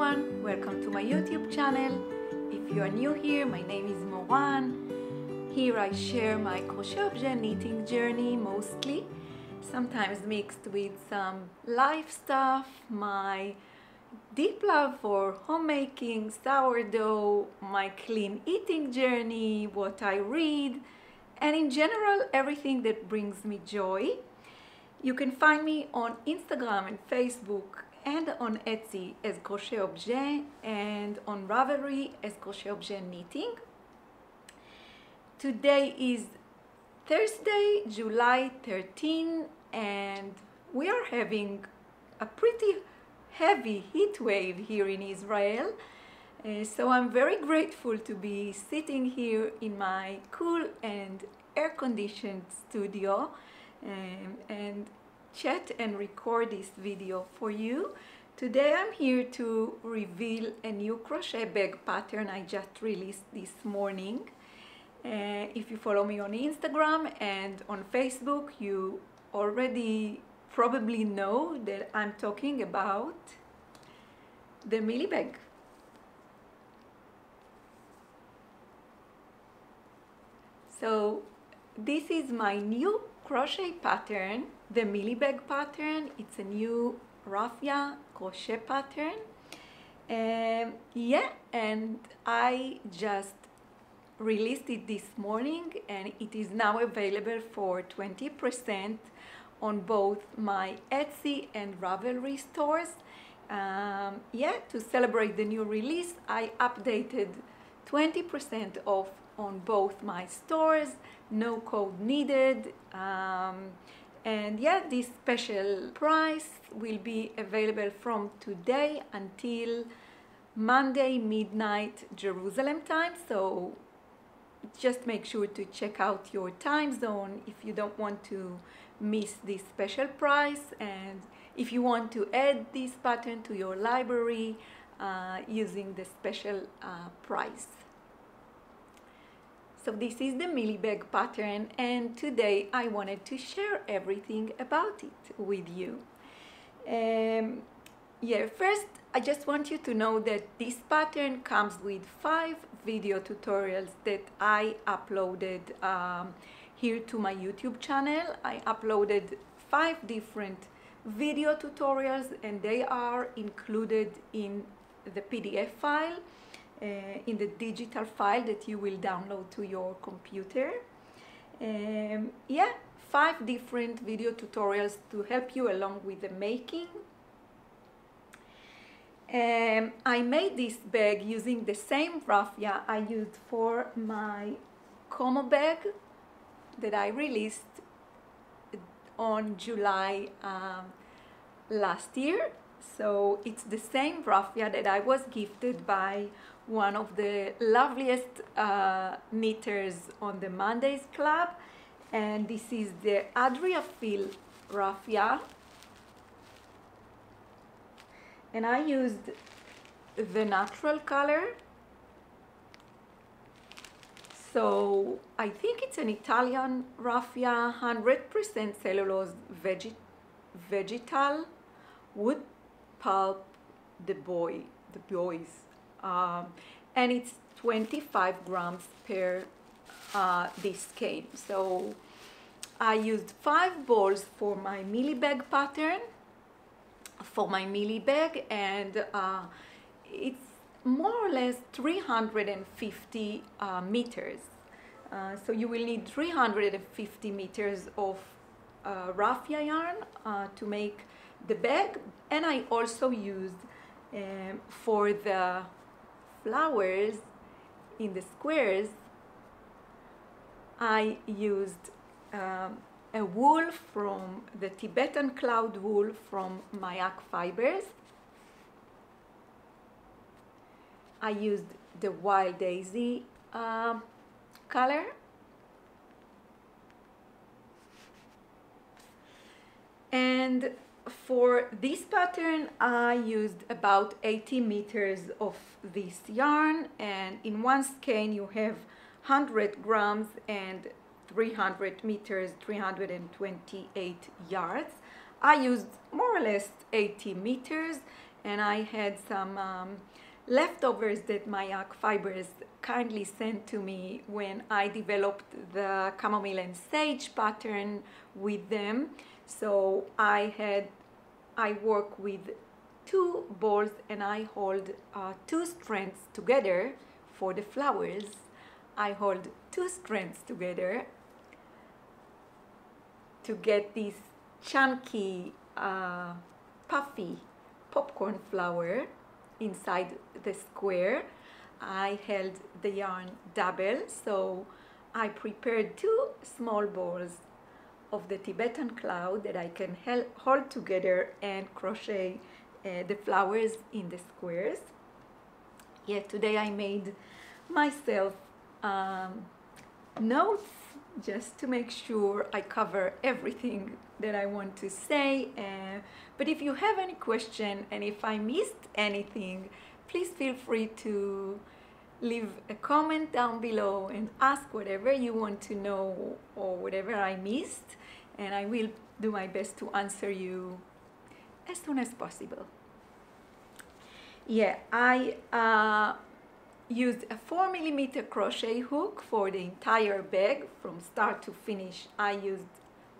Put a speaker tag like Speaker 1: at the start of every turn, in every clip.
Speaker 1: everyone, welcome to my YouTube channel. If you are new here, my name is Moran. Here I share my crochet objet knitting journey mostly, sometimes mixed with some life stuff, my deep love for homemaking, sourdough, my clean eating journey, what I read, and in general everything that brings me joy. You can find me on Instagram and Facebook and on Etsy as Crochet Objet and on Ravelry as Crochet Objet Knitting. Today is Thursday, July 13 and we are having a pretty heavy heat wave here in Israel. Uh, so I'm very grateful to be sitting here in my cool and air-conditioned studio um, and chat and record this video for you. Today I'm here to reveal a new crochet bag pattern I just released this morning. Uh, if you follow me on Instagram and on Facebook, you already probably know that I'm talking about the Mili bag. So this is my new crochet pattern the Mili bag pattern. It's a new raffia crochet pattern. Um, yeah, and I just released it this morning and it is now available for 20% on both my Etsy and Ravelry stores. Um, yeah, to celebrate the new release, I updated 20% off on both my stores, no code needed. Um, and yeah this special price will be available from today until Monday midnight Jerusalem time. So just make sure to check out your time zone if you don't want to miss this special price. And if you want to add this pattern to your library uh, using the special uh, price so this is the Mili bag pattern and today I wanted to share everything about it with you. Um, yeah, first I just want you to know that this pattern comes with five video tutorials that I uploaded um, here to my YouTube channel. I uploaded five different video tutorials and they are included in the PDF file uh, in the digital file that you will download to your computer. Um, yeah, five different video tutorials to help you along with the making. Um, I made this bag using the same raffia I used for my Como bag that I released on July um, last year. So it's the same raffia that I was gifted by one of the loveliest uh, knitters on the Mondays Club. And this is the Adria Fil raffia. And I used the natural color. So I think it's an Italian raffia, 100% cellulose veg vegetal wood pulp the boy the boys um, and it's 25 grams per uh, this skein so I used five balls for my Mili bag pattern for my Mili bag and uh, it's more or less 350 uh, meters. Uh, so you will need 350 meters of uh, raffia yarn uh, to make the bag. And I also used um, for the flowers in the squares I used um, a wool from the Tibetan cloud wool from mYak Fibers. I used the wild daisy uh, color. And for this pattern I used about 80 meters of this yarn and in one skein you have 100 grams and 300 meters 328 yards I used more or less 80 meters and I had some um, leftovers that mYak fibers kindly sent to me when I developed the chamomile and sage pattern with them. So I had, I work with two balls and I hold uh, two strands together for the flowers. I hold two strands together to get this chunky, uh, puffy popcorn flower inside the square. I held the yarn double, so I prepared two small balls of the Tibetan cloud that I can hold together and crochet uh, the flowers in the squares. Yeah, today I made myself um, notes just to make sure I cover everything that I want to say. Uh, but if you have any question and if I missed anything, please feel free to leave a comment down below and ask whatever you want to know or whatever I missed and I will do my best to answer you as soon as possible. Yeah, I uh, used a 4 millimeter crochet hook for the entire bag from start to finish. I used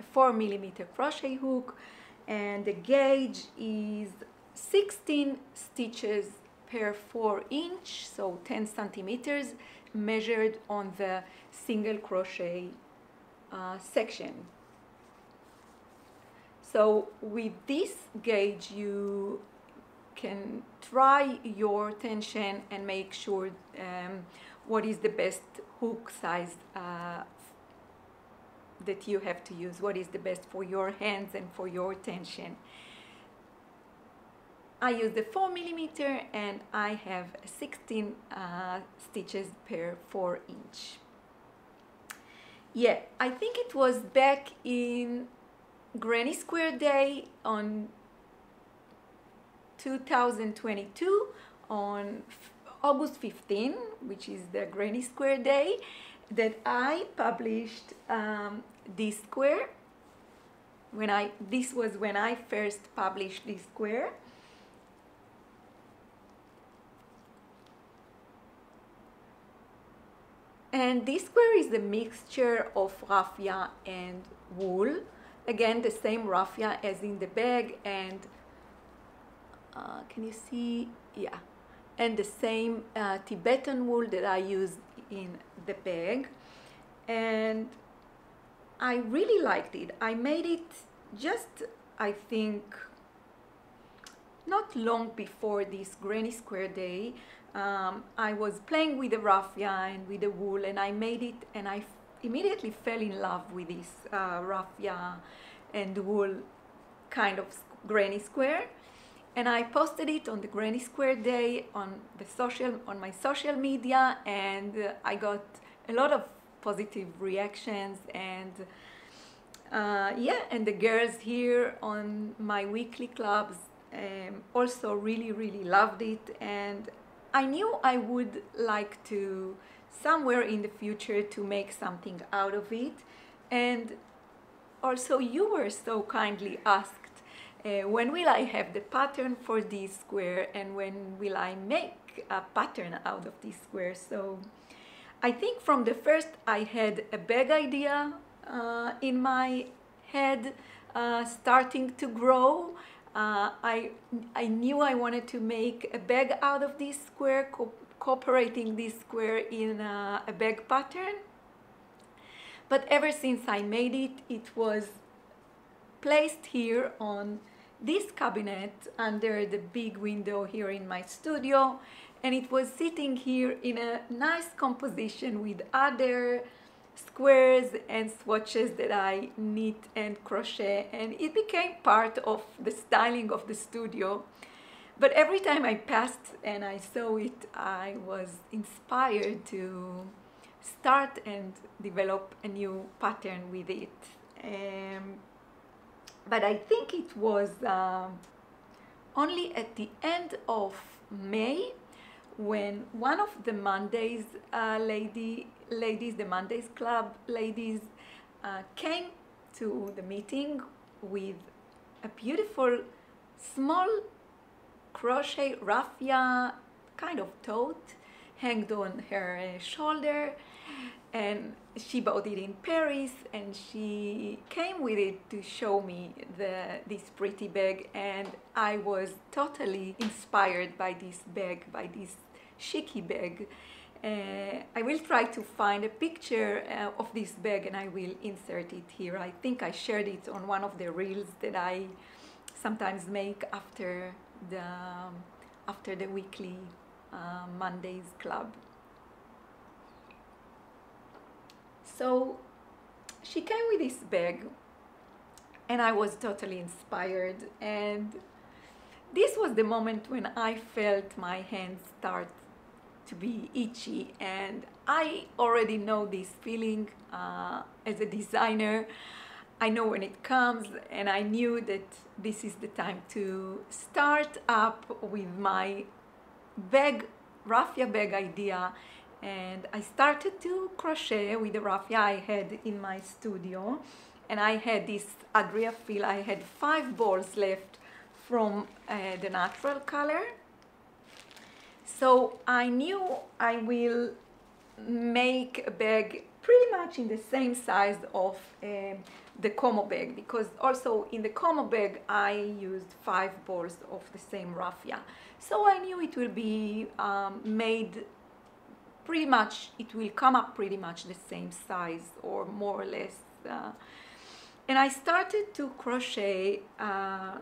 Speaker 1: a 4 millimeter crochet hook and the gauge is 16 stitches per 4 inch so 10 centimeters measured on the single crochet uh, section so with this gauge you can try your tension and make sure um, what is the best hook size uh, that you have to use, what is the best for your hands and for your tension. I use the 4 millimeter and I have 16 uh, stitches per 4 inch. Yeah, I think it was back in Granny Square Day on 2022 on August 15, which is the Granny Square Day, that I published um, this square. When I this was when I first published this square. And this square is a mixture of raffia and wool. Again, the same raffia as in the bag and uh, can you see? Yeah. And the same uh, Tibetan wool that I used in the bag. And I really liked it. I made it just, I think, not long before this Granny Square Day. Um, I was playing with the raffia and with the wool and I made it and I immediately fell in love with this uh, raffia and wool kind of granny square. And I posted it on the Granny Square Day on the social on my social media, and uh, I got a lot of positive reactions and uh, yeah, and the girls here on my weekly clubs um, also really really loved it, and I knew I would like to somewhere in the future to make something out of it, and also you were so kindly asked uh, when will I have the pattern for this square and when will I make a pattern out of this square. So I think from the first I had a big idea uh, in my head uh, starting to grow. Uh, I, I knew I wanted to make a bag out of this square, co cooperating this square in a, a bag pattern. But ever since I made it, it was placed here on this cabinet under the big window here in my studio and it was sitting here in a nice composition with other squares and swatches that I knit and crochet and it became part of the styling of the studio. But every time I passed and I saw it I was inspired to start and develop a new pattern with it. Um, but I think it was uh, only at the end of May when one of the Mondays uh, lady ladies, the Mondays Club ladies, uh, came to the meeting with a beautiful small crochet raffia kind of tote hanged on her uh, shoulder and she bought it in Paris and she came with it to show me the this pretty bag and I was totally inspired by this bag by this chicy bag uh, I will try to find a picture uh, of this bag and I will insert it here. I think I shared it on one of the reels that I sometimes make after the after the weekly uh, Mondays club. So she came with this bag and I was totally inspired and this was the moment when I felt my hands start to be itchy and I already know this feeling uh, as a designer. I know when it comes and I knew that this is the time to start up with my bag, raffia bag idea and I started to crochet with the raffia I had in my studio and I had this Adria Fil, I had five balls left from uh, the natural color so I knew I will make a bag pretty much in the same size of um, the Como bag because also in the Como bag I used five balls of the same raffia. So I knew it will be um, made pretty much, it will come up pretty much the same size or more or less. Uh, and I started to crochet uh,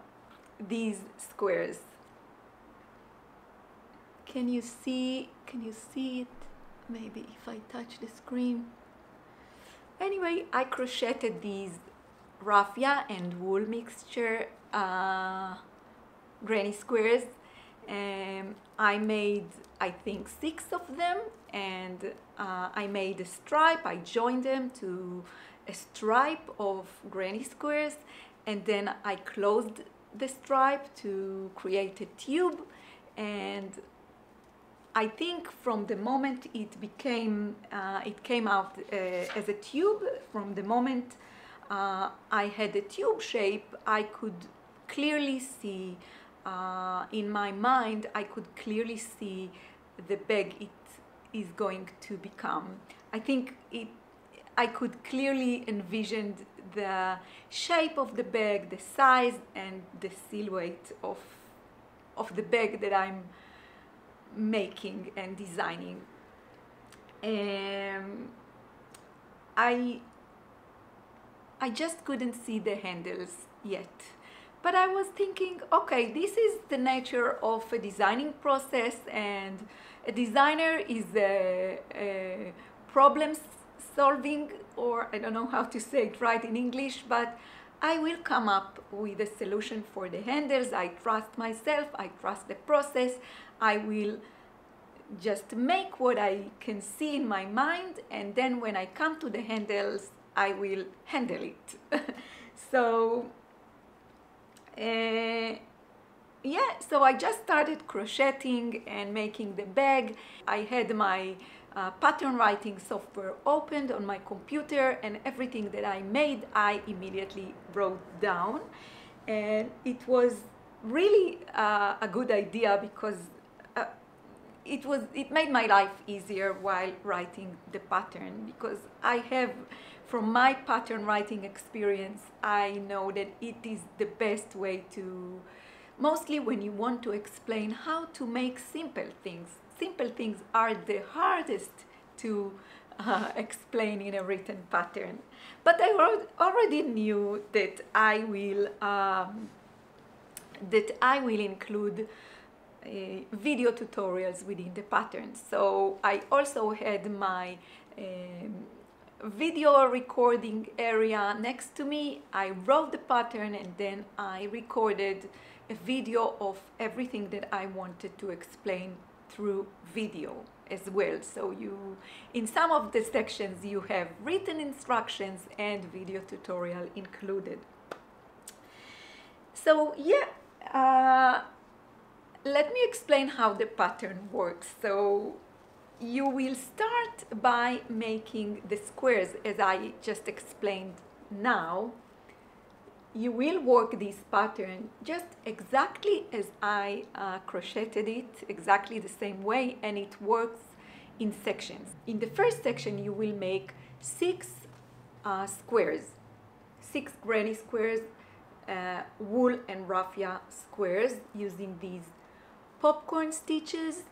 Speaker 1: these squares can you see can you see it? Maybe if I touch the screen. Anyway I crocheted these raffia and wool mixture uh, granny squares. And I made I think six of them and uh, I made a stripe. I joined them to a stripe of granny squares and then I closed the stripe to create a tube and I think from the moment it became, uh, it came out uh, as a tube, from the moment uh, I had a tube shape, I could clearly see uh, in my mind, I could clearly see the bag it is going to become. I think it, I could clearly envision the shape of the bag, the size and the silhouette of, of the bag that I'm making and designing. Um, I I just couldn't see the handles yet. But I was thinking, okay, this is the nature of a designing process, and a designer is a, a problem solving, or I don't know how to say it right in English, but I will come up with a solution for the handles. I trust myself, I trust the process, I will just make what I can see in my mind, and then when I come to the handles, I will handle it. so, uh, yeah, so I just started crocheting and making the bag. I had my uh, pattern writing software opened on my computer, and everything that I made, I immediately wrote down. And it was really uh, a good idea because it was it made my life easier while writing the pattern because I have from my pattern writing experience I know that it is the best way to mostly when you want to explain how to make simple things simple things are the hardest to uh, explain in a written pattern but I already knew that I will um, that I will include uh, video tutorials within the patterns. So I also had my um, video recording area next to me. I wrote the pattern and then I recorded a video of everything that I wanted to explain through video as well. So you, in some of the sections, you have written instructions and video tutorial included. So yeah, uh, let me explain how the pattern works. So you will start by making the squares as I just explained now. You will work this pattern just exactly as I uh, crocheted it, exactly the same way, and it works in sections. In the first section, you will make six uh, squares, six granny squares, uh, wool and raffia squares using these popcorn stitches.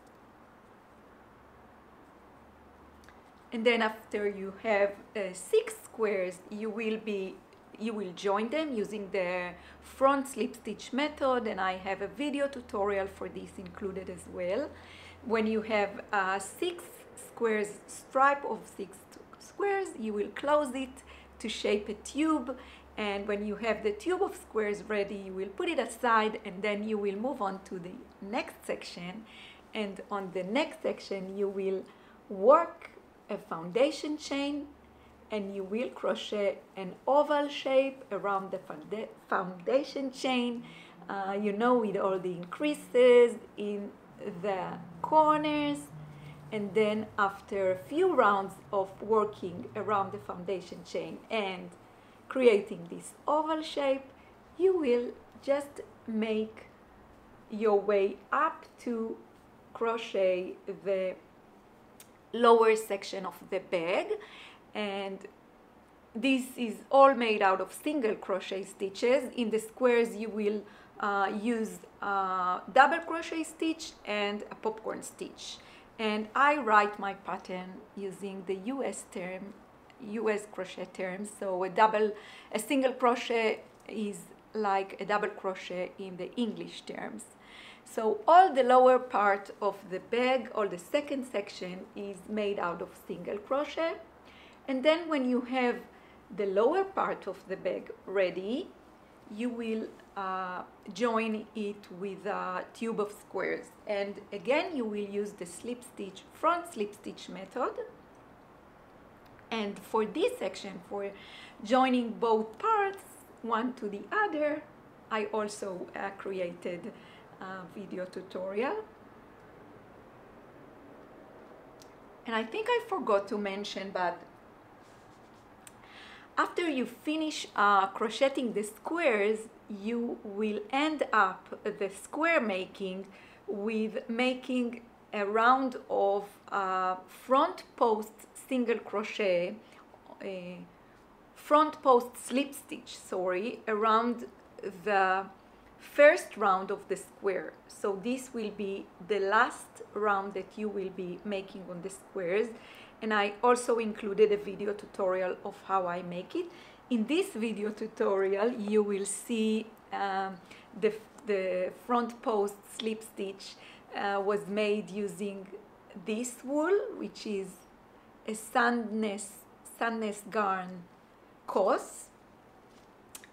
Speaker 1: And then after you have uh, six squares, you will be you will join them using the front slip stitch method and I have a video tutorial for this included as well. When you have uh, six squares stripe of six squares you will close it to shape a tube and when you have the tube of squares ready you will put it aside and then you will move on to the next section and on the next section you will work a foundation chain and you will crochet an oval shape around the foundation chain uh, you know with all the increases in the corners. And then after a few rounds of working around the foundation chain and creating this oval shape you will just make your way up to crochet the lower section of the bag and this is all made out of single crochet stitches. In the squares you will uh, use uh, double crochet stitch and a popcorn stitch. And I write my pattern using the US term US crochet terms. So a double a single crochet is like a double crochet in the English terms. So all the lower part of the bag or the second section is made out of single crochet and then when you have the lower part of the bag ready, you will uh, join it with a tube of squares. And again, you will use the slip stitch, front slip stitch method. And for this section, for joining both parts, one to the other, I also uh, created a video tutorial. And I think I forgot to mention, but after you finish uh, crocheting the squares, you will end up the square making with making a round of uh, front post single crochet, uh, front post slip stitch, sorry, around the first round of the square. So this will be the last round that you will be making on the squares and I also included a video tutorial of how I make it. In this video tutorial you will see um, the, the front post slip stitch uh, was made using this wool which is a Sandnes, Sandnes garn cos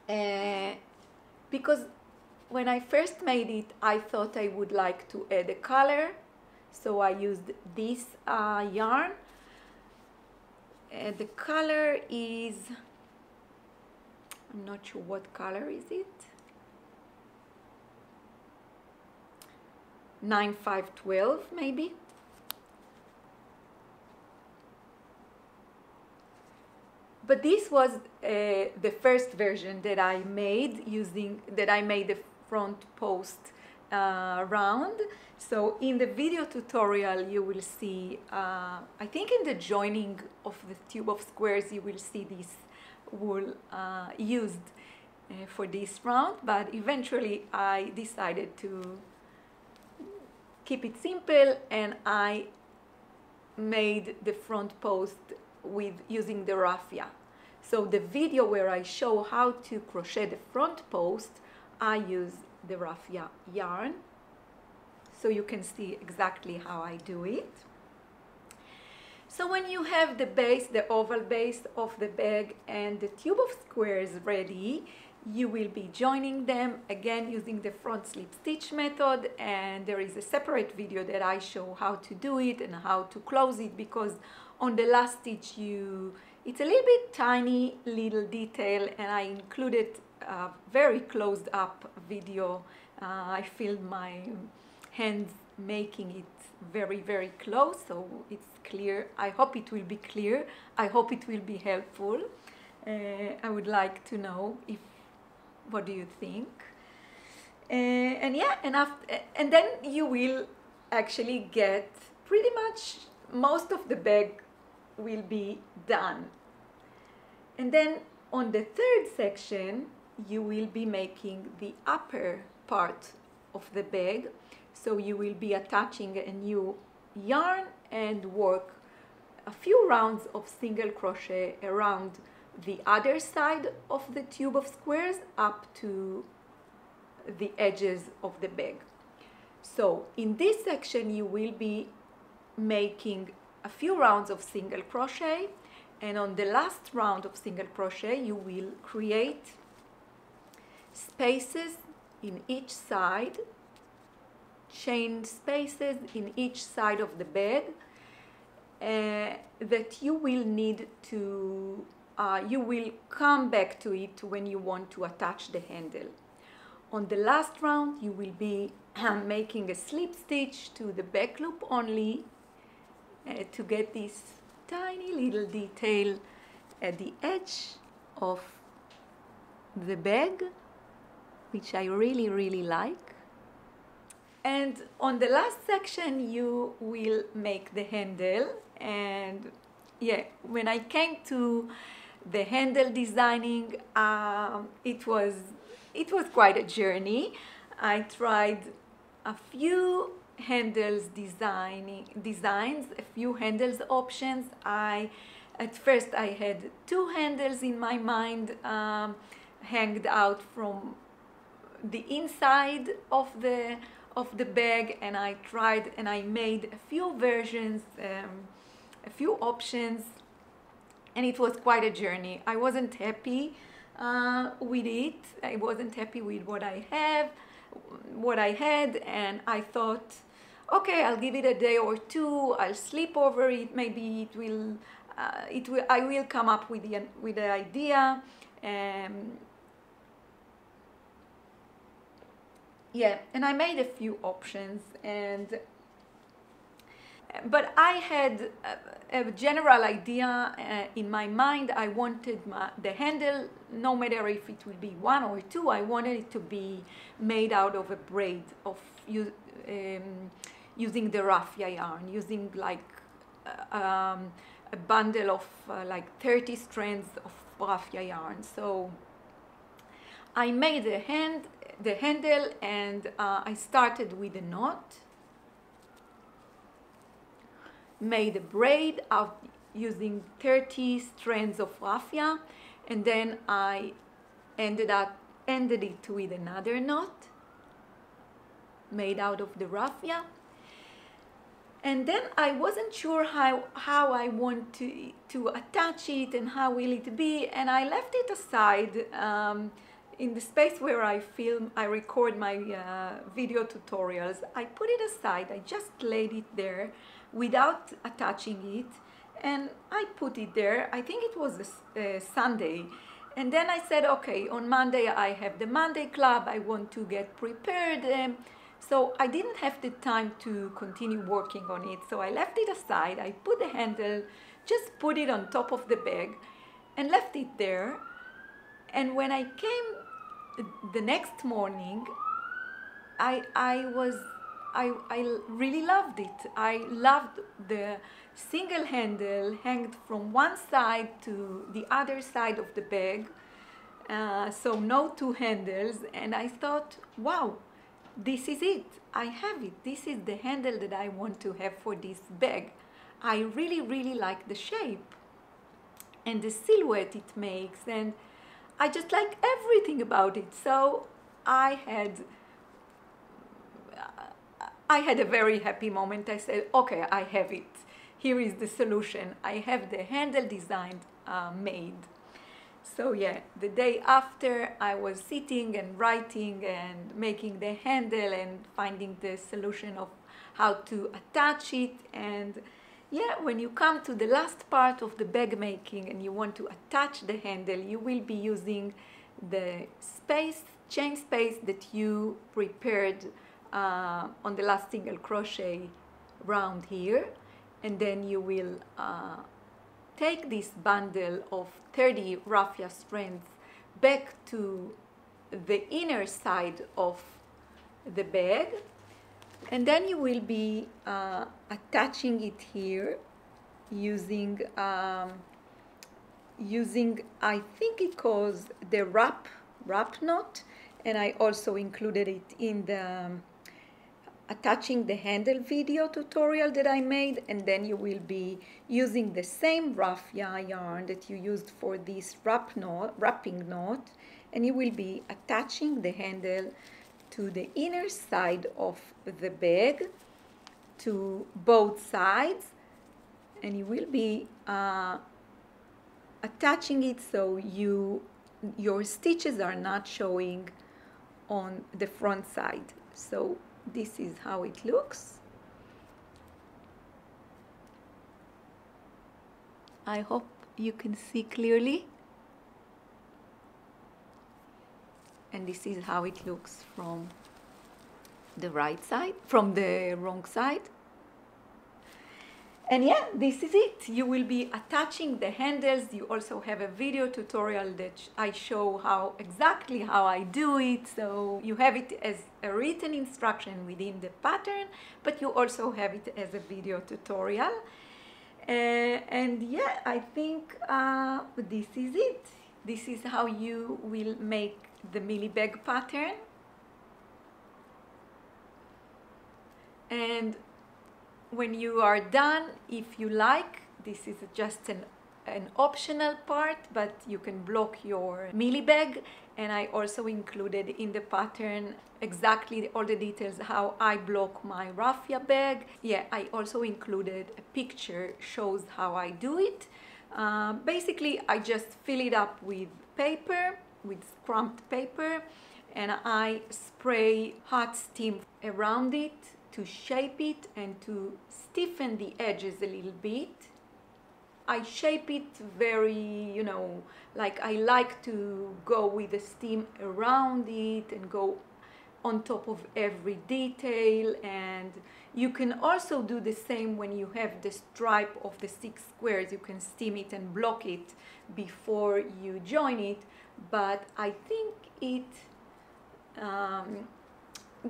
Speaker 1: uh, because when I first made it I thought I would like to add a color so I used this uh, yarn uh, the color is I'm not sure what color is it. 9512 maybe. But this was uh, the first version that I made using that I made the front post uh, round so in the video tutorial you will see, uh, I think in the joining of the tube of squares you will see this wool uh, used uh, for this round, but eventually I decided to keep it simple and I made the front post with using the raffia. So the video where I show how to crochet the front post, I use the raffia yarn so you can see exactly how I do it. So when you have the base, the oval base of the bag and the tube of squares ready, you will be joining them again using the front slip stitch method and there is a separate video that I show how to do it and how to close it because on the last stitch you it's a little bit tiny little detail and I included a very closed up video uh, I filmed my hands making it very very close so it's clear I hope it will be clear I hope it will be helpful uh, I would like to know if what do you think? Uh, and yeah, and after, and then you will actually get pretty much most of the bag will be done. And then on the third section, you will be making the upper part of the bag. So you will be attaching a new yarn and work a few rounds of single crochet around the other side of the tube of squares up to the edges of the bag. So in this section you will be making a few rounds of single crochet and on the last round of single crochet you will create spaces in each side chain spaces in each side of the bed uh, that you will need to uh, you will come back to it when you want to attach the handle. On the last round you will be making a slip stitch to the back loop only uh, to get this tiny little detail at the edge of the bag which I really really like. And on the last section you will make the handle. And yeah when I came to the handle designing um, it was it was quite a journey. I tried a few handles designing designs a few handles options. I at first i had two handles in my mind um, hanged out from the inside of the of the bag and i tried and i made a few versions um, a few options and it was quite a journey i wasn't happy uh, with it i wasn't happy with what i have what I had, and I thought, okay, I'll give it a day or two. I'll sleep over it. Maybe it will. Uh, it will. I will come up with the with the idea. Um, yeah, and I made a few options, and but I had a, a general idea uh, in my mind. I wanted my, the handle, no matter if it will be one or two, I wanted it to be made out of a braid of um, using the raffia yarn, using like uh, um, a bundle of uh, like 30 strands of raffia yarn. So I made a hand, the handle, and uh, I started with a knot. Made a braid out using 30 strands of raffia and then I ended up ended it with another knot made out of the raffia. And then I wasn't sure how, how I want to, to attach it and how will it be and I left it aside um, in the space where I film, I record my uh, video tutorials, I put it aside, I just laid it there without attaching it and I put it there. I think it was a, Sunday. And then I said, okay, on Monday I have the Monday club. I want to get prepared. Um, so I didn't have the time to continue working on it. So I left it aside. I put the handle, just put it on top of the bag and left it there. And when I came the next morning, I, I was I, I really loved it. I loved the single handle hanged from one side to the other side of the bag. Uh, so no two handles. And I thought, wow, this is it. I have it. This is the handle that I want to have for this bag. I really, really like the shape and the silhouette it makes. And I just like everything about it. So I had I had a very happy moment. I said, okay, I have it. Here is the solution. I have the handle designed, uh, made. So yeah, the day after I was sitting and writing and making the handle and finding the solution of how to attach it and yeah, when you come to the last part of the bag making and you want to attach the handle, you will be using the space, chain space that you prepared uh, on the last single crochet round here. And then you will uh, take this bundle of 30 raffia strands back to the inner side of the bag and then you will be uh, attaching it here using um, using I think it calls the wrap wrap knot. And I also included it in the um, attaching the handle video tutorial that I made. And then you will be using the same raffia yarn that you used for this wrap knot, wrapping knot. And you will be attaching the handle to the inner side of the bag to both sides and you will be uh, attaching it so you your stitches are not showing on the front side. So this is how it looks. I hope you can see clearly and this is how it looks from the right side from the wrong side. And yeah this is it. You will be attaching the handles. You also have a video tutorial that I show how exactly how I do it. So you have it as a written instruction within the pattern but you also have it as a video tutorial. Uh, and yeah I think uh, this is it. This is how you will make the Mili bag pattern. And when you are done if you like this is just an an optional part but you can block your Mili bag. And I also included in the pattern exactly all the details how I block my raffia bag. Yeah I also included a picture shows how I do it. Uh, basically I just fill it up with paper with scrumped paper and I spray hot steam around it to shape it and to stiffen the edges a little bit. I shape it very, you know, like I like to go with the steam around it and go on top of every detail and you can also do the same when you have the stripe of the six squares you can steam it and block it before you join it but I think it um,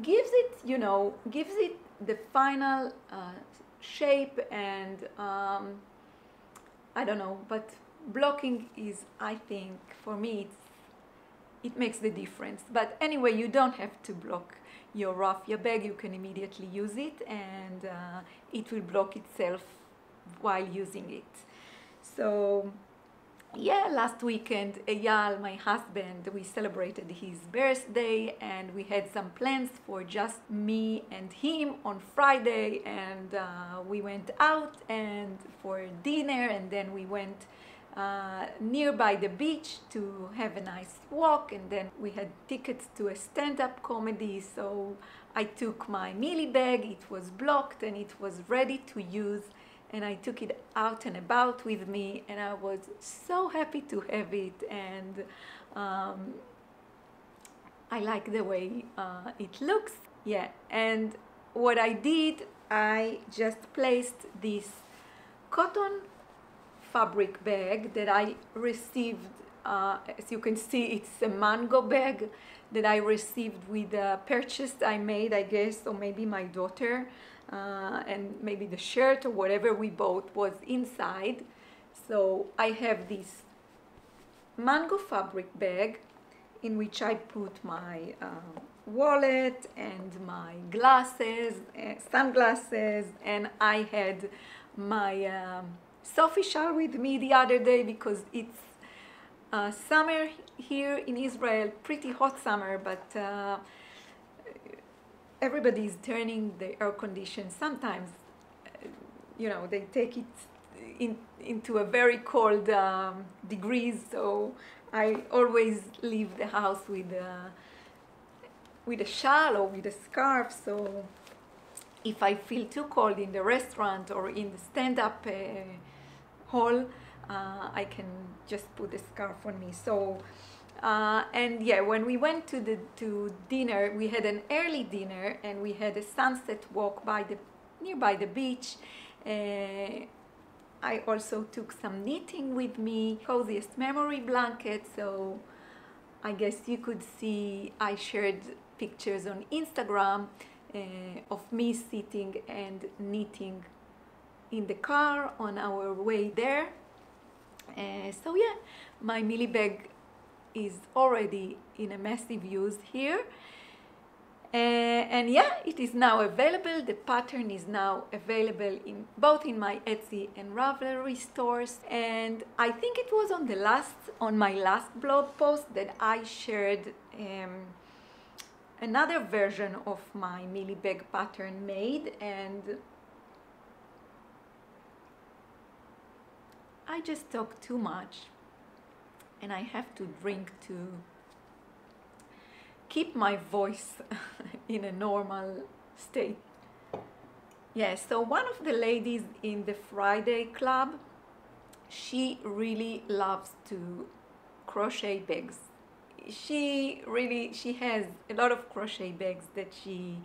Speaker 1: gives it, you know, gives it the final uh, shape and um, I don't know, but blocking is, I think, for me, it makes the difference. But anyway, you don't have to block your raffia bag, you can immediately use it and uh, it will block itself while using it. So yeah, last weekend, Eyal, my husband, we celebrated his birthday and we had some plans for just me and him on Friday. And uh, we went out and for dinner, and then we went uh, nearby the beach to have a nice walk. And then we had tickets to a stand up comedy. So I took my Mili bag, it was blocked and it was ready to use and I took it out and about with me, and I was so happy to have it. And um, I like the way uh, it looks. Yeah, and what I did, I just placed this cotton fabric bag that I received. Uh, as you can see, it's a mango bag that I received with a purchase I made, I guess, or maybe my daughter uh, and maybe the shirt or whatever we bought was inside. So I have this mango fabric bag in which I put my uh, wallet and my glasses, uh, sunglasses, and I had my um, Sophie shawl with me the other day because it's uh, summer here in Israel, pretty hot summer, but uh, everybody is turning the air condition. Sometimes, you know, they take it in, into a very cold um, degrees. So I always leave the house with a, with a shawl or with a scarf. So if I feel too cold in the restaurant or in the stand-up uh, hall, uh, I can just put the scarf on me. So uh, and yeah, when we went to the to dinner, we had an early dinner and we had a sunset walk by the nearby the beach. Uh, I also took some knitting with me, coziest memory blanket. So I guess you could see I shared pictures on Instagram uh, of me sitting and knitting in the car on our way there. Uh, so yeah, my Mili bag is already in a massive use here. Uh, and yeah, it is now available. The pattern is now available in both in my Etsy and Ravelry stores. And I think it was on the last on my last blog post that I shared um, another version of my Mili bag pattern made and I just talk too much and I have to drink to keep my voice in a normal state. Yeah, so one of the ladies in the Friday club, she really loves to crochet bags. She really, she has a lot of crochet bags that she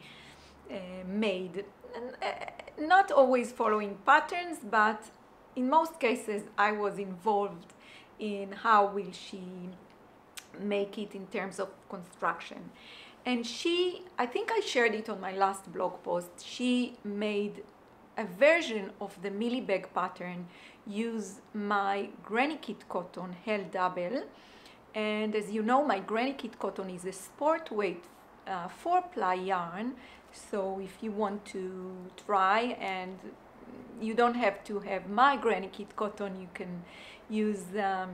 Speaker 1: uh, made. And, uh, not always following patterns, but in most cases I was involved in how will she make it in terms of construction. And she, I think I shared it on my last blog post, she made a version of the Mili bag pattern use my Granny Kit cotton hell double. And as you know, my Granny Kit cotton is a sport weight uh, four ply yarn. So if you want to try and you don't have to have my Granny Kit cotton, you can use um,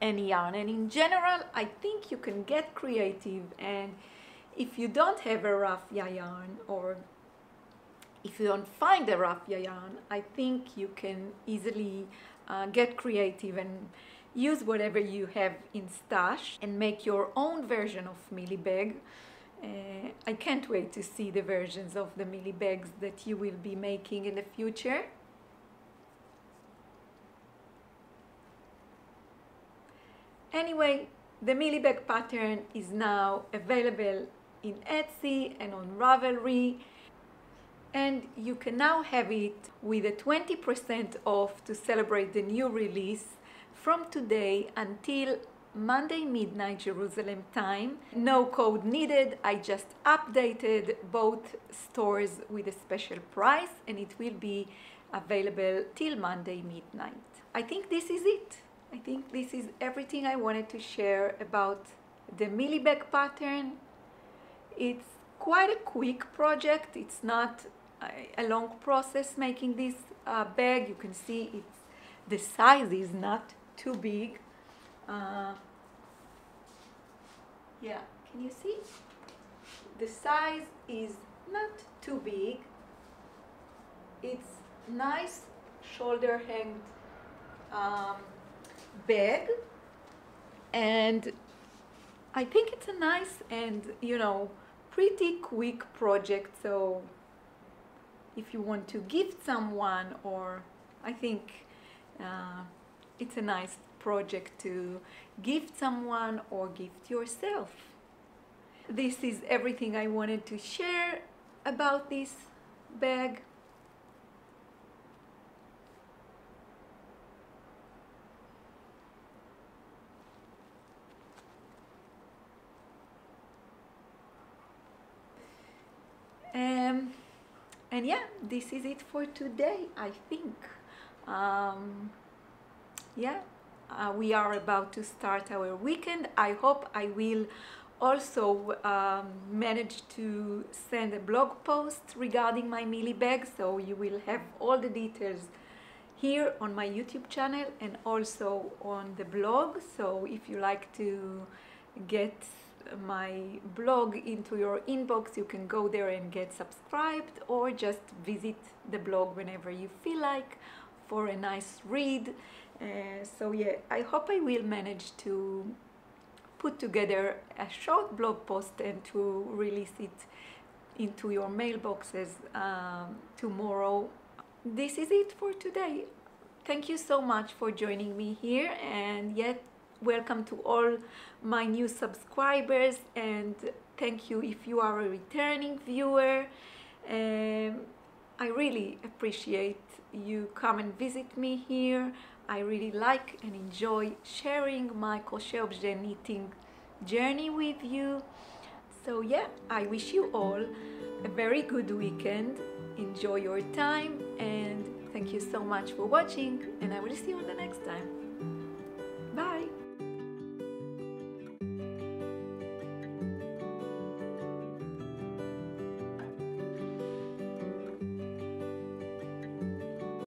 Speaker 1: any yarn. And in general, I think you can get creative and if you don't have a raffia yarn or if you don't find a raffia yarn, I think you can easily uh, get creative and use whatever you have in stash and make your own version of Mili bag. Uh, I can't wait to see the versions of the Mili bags that you will be making in the future. Anyway, the Mili bag pattern is now available in Etsy and on Ravelry and you can now have it with a 20% off to celebrate the new release from today until Monday midnight Jerusalem time. No code needed. I just updated both stores with a special price and it will be available till Monday midnight. I think this is it. I think this is everything I wanted to share about the Mili bag pattern. It's quite a quick project. It's not a, a long process making this uh, bag. You can see it's the size is not too big. Uh, yeah, can you see? The size is not too big. It's nice shoulder hanged um, bag and I think it's a nice and you know pretty quick project so if you want to gift someone or I think uh, it's a nice project to gift someone or gift yourself. This is everything I wanted to share about this bag. Um, and yeah, this is it for today, I think. Um, yeah, uh, we are about to start our weekend. I hope I will also um, manage to send a blog post regarding my Mili bag, so you will have all the details here on my YouTube channel and also on the blog. So if you like to get my blog into your inbox, you can go there and get subscribed or just visit the blog whenever you feel like for a nice read. Uh, so yeah, I hope I will manage to put together a short blog post and to release it into your mailboxes um, tomorrow. This is it for today. Thank you so much for joining me here and yet welcome to all my new subscribers and thank you if you are a returning viewer. Um, I really appreciate you come and visit me here. I really like and enjoy sharing my crochet objet knitting journey with you. So, yeah, I wish you all a very good weekend. Enjoy your time and thank you so much for watching, and I will see you on the next time.